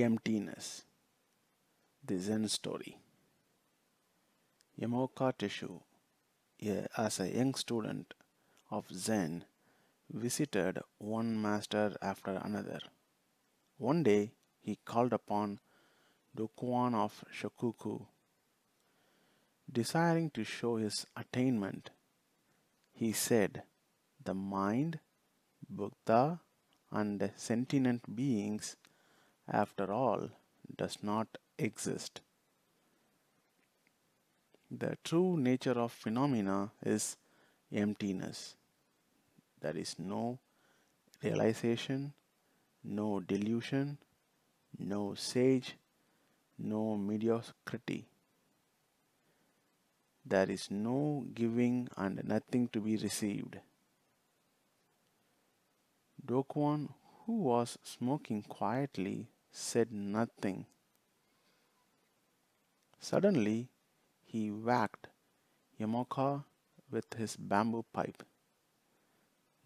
Emptiness The Zen Story Yamaoka Tesshu, as a young student of Zen, visited one master after another. One day he called upon Dokuon of Shokoku. Desiring to show his attainment, he said, The mind, Buddha, and sentient beings, after all, does not exist. The true nature of phenomena is emptiness. There is no realization, no delusion, no sage, no mediocrity. There is no giving and nothing to be received. Dokuon, who was smoking quietly, said nothing. Suddenly, he whacked Yamaoka with his bamboo pipe.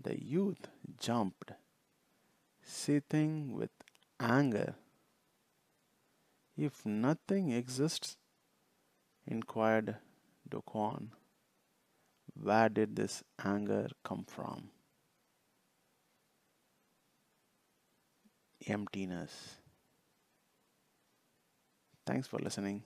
The youth jumped, seething with anger. If nothing exists, inquired Dokuon, where did this anger come from? Emptiness. Thanks for listening.